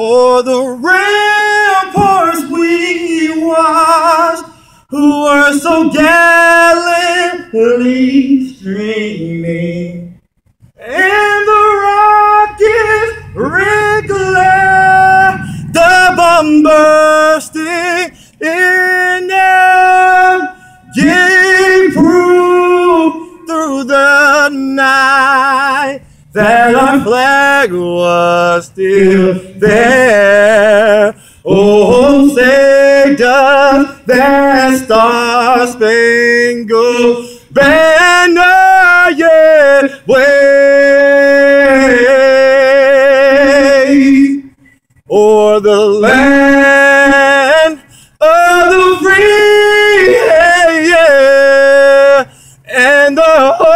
o'er the ramparts we watched, who were so gallantly streaming, and the rockets red glare, the bomb bursting in air, gave proof through the night that our flag was still there. Oh, oh, say does that star-spangled banner yet wave o'er the land of the free yeah, yeah, and the home.